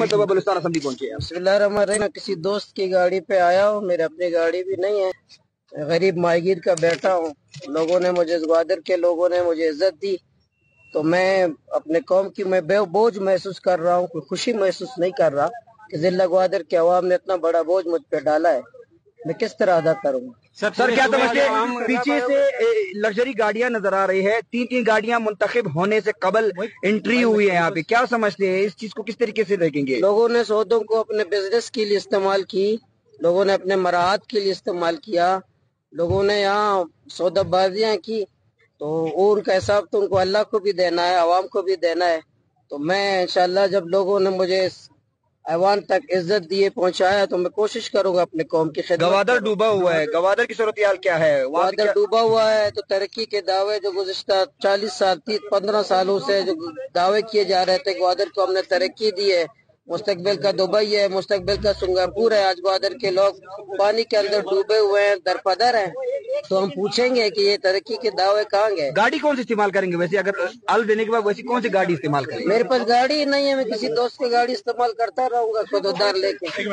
मतलब बलुस्तान पहुँचे हैं मैं किसी दोस्त की गाड़ी पे आया हूँ, मेरे अपनी गाड़ी भी नहीं है। गरीब माहिर का बेटा हूँ। लोगों ने मुझे ग्वादर के लोगों ने मुझे इज़्ज़त दी। तो मैं अपने कौम की मैं बोझ महसूस कर रहा हूँ, कोई खुशी महसूस नहीं कर रहा कि जिला ग्वादर के अवाम ने इतना बड़ा बोझ मुझ पर डाला है। मैं किस तरह अदा करूँगा सर सर क्या समझते हैं पीछे से लग्जरी गाड़ियाँ नज़र आ रही है। तीन तीन गाड़ियाँ मुंतखब होने से कबल एंट्री हुई है यहाँ पे। क्या समझते हैं? इस चीज़ को किस तरीके से देखेंगे? लोगों ने सौदों को अपने बिज़नेस के लिए इस्तेमाल की लोगों ने अपने मराहत के लिए इस्तेमाल किया लोगों ने यहाँ सौदाबाजियाँ की तो उनका हिसाब तो उनको अल्लाह को भी देना है आवाम को भी देना है। तो मैं इंशाल्लाह जब लोगों ने मुझे ऐवान तक इज़्ज़त दिए पहुँचाया तो मैं कोशिश करूँगा अपने कौम की गवादर डूबा हुआ है। गवादर की सूरत क्या है? गवादर डूबा हुआ है तो तरक्की के दावे जो गुजशत चालीस साल तीस पंद्रह सालों से जो दावे किए जा रहे थे ग्वादर को हमने तरक्की दी है। मुस्तकबिल का दुबई है मुस्तकबिल का सिंगापुर है। आज ग्वादर के लोग पानी के अंदर डूबे हुए हैं दरपदर हैं। तो हम पूछेंगे कि ये तरक्की के दावे कहाँ गए? गाड़ी कौन सी इस्तेमाल करेंगे? वैसे अगर अल देने के बाद वैसी कौन सी गाड़ी इस्तेमाल करेंगे? मेरे पास गाड़ी नहीं है मैं किसी दोस्त की गाड़ी इस्तेमाल करता रहूँगा खुद उधार लेके।